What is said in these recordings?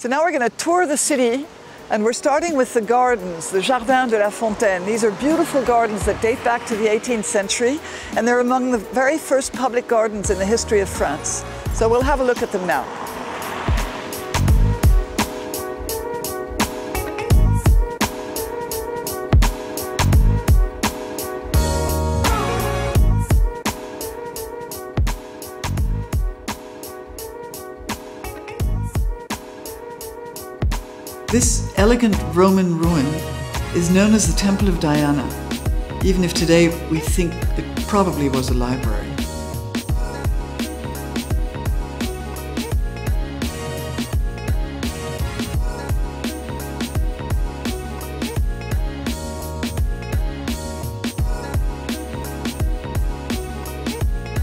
So now we're going to tour the city and we're starting with the gardens, the Jardin de la Fontaine. These are beautiful gardens that date back to the 18th century and they're among the very first public gardens in the history of France. So we'll have a look at them now. This elegant Roman ruin is known as the Temple of Diana, even if today we think it probably was a library.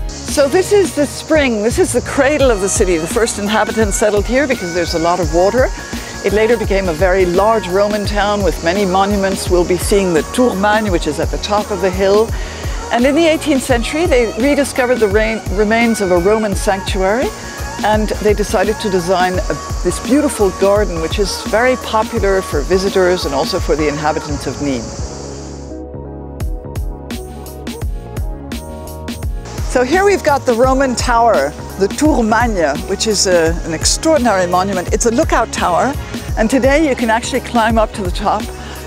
So this is the spring, this is the cradle of the city. The first inhabitants settled here because there's a lot of water it later became a very large Roman town with many monuments. We'll be seeing the Tour Magne, which is at the top of the hill. And in the 18th century, they rediscovered the remains of a Roman sanctuary and they decided to design a, this beautiful garden, which is very popular for visitors and also for the inhabitants of Nîmes. So here we've got the Roman tower, the Tour Magne, which is a, an extraordinary monument. It's a lookout tower and today you can actually climb up to the top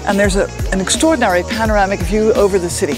and there's a, an extraordinary panoramic view over the city.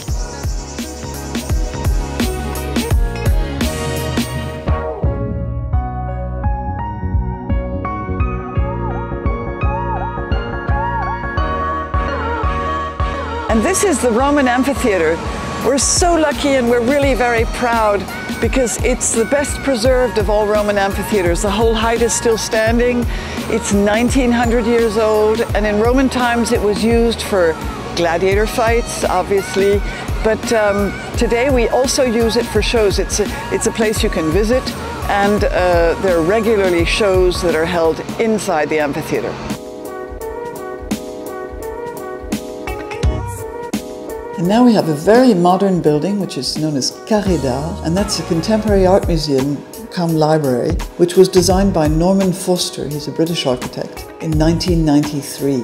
And this is the Roman amphitheater. We're so lucky and we're really very proud because it's the best preserved of all Roman amphitheaters. The whole height is still standing. It's 1900 years old, and in Roman times it was used for gladiator fights, obviously, but um, today we also use it for shows. It's a, it's a place you can visit, and uh, there are regularly shows that are held inside the amphitheater. And now we have a very modern building which is known as Carré d'Art, and that's a contemporary art museum come library, which was designed by Norman Foster, he's a British architect, in 1993.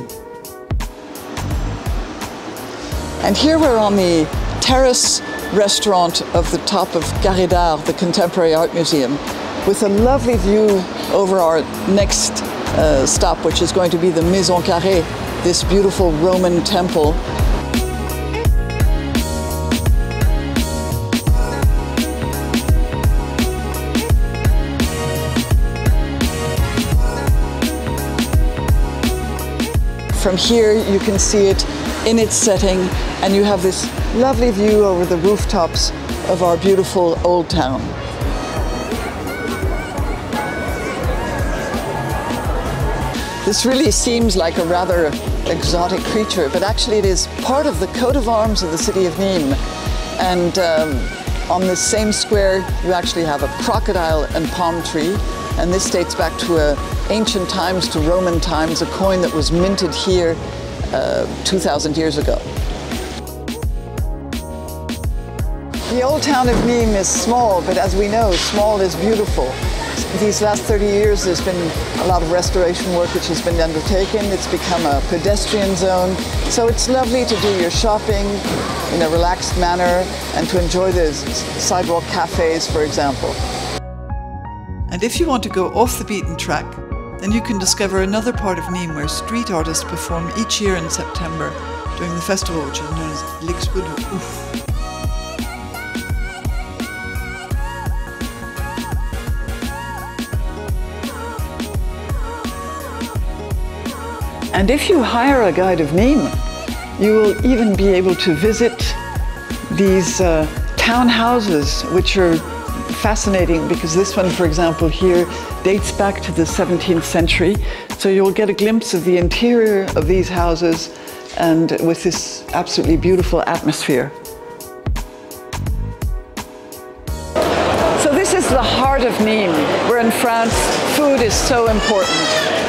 And here we're on the terrace restaurant of the top of Carré d'Art, the Contemporary Art Museum, with a lovely view over our next uh, stop, which is going to be the Maison Carrée, this beautiful Roman temple From here you can see it in its setting and you have this lovely view over the rooftops of our beautiful old town. This really seems like a rather exotic creature, but actually it is part of the coat of arms of the city of Nîmes. And um, on this same square, you actually have a crocodile and palm tree. And this dates back to a ancient times to Roman times, a coin that was minted here uh, 2,000 years ago. The old town of Nîmes is small, but as we know, small is beautiful. These last 30 years, there's been a lot of restoration work which has been undertaken. It's become a pedestrian zone. So it's lovely to do your shopping in a relaxed manner and to enjoy the sidewalk cafes, for example. And if you want to go off the beaten track, then you can discover another part of Nîmes where street artists perform each year in September during the festival which is known as l'Expo de Ouf. And if you hire a guide of Nîmes, you will even be able to visit these uh, townhouses which are fascinating because this one, for example, here dates back to the 17th century. So you'll get a glimpse of the interior of these houses and with this absolutely beautiful atmosphere. Heart of Nîmes. We're in France, food is so important.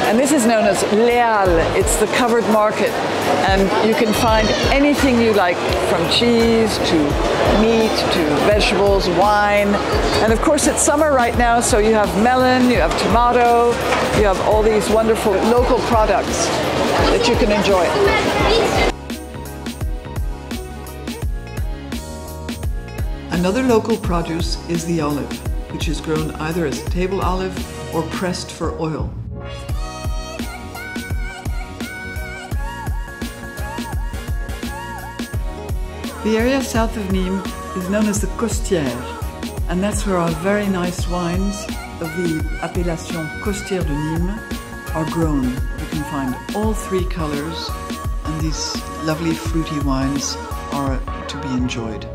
And this is known as Halles. It's the covered market. And you can find anything you like, from cheese to meat to vegetables, wine. And of course, it's summer right now, so you have melon, you have tomato, you have all these wonderful local products that you can enjoy. Another local produce is the olive, which is grown either as table olive or pressed for oil. The area south of Nîmes is known as the Costière, and that's where our very nice wines of the appellation Costières de Nîmes are grown. You can find all three colors, and these lovely fruity wines are to be enjoyed.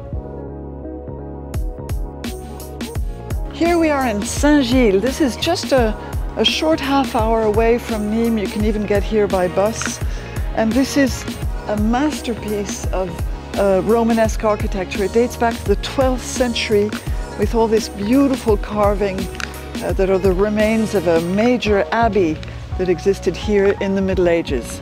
Here we are in Saint-Gilles. This is just a, a short half hour away from Nîmes. You can even get here by bus. And this is a masterpiece of uh, Romanesque architecture. It dates back to the 12th century with all this beautiful carving uh, that are the remains of a major abbey that existed here in the Middle Ages.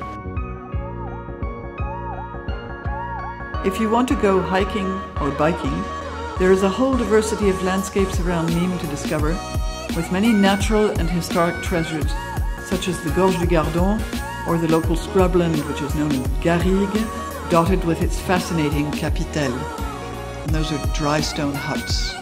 If you want to go hiking or biking, there is a whole diversity of landscapes around Nîmes to discover, with many natural and historic treasures, such as the Gorges du Gardon or the local scrubland, which is known as Garrigue, dotted with its fascinating capitelle. And those are dry stone huts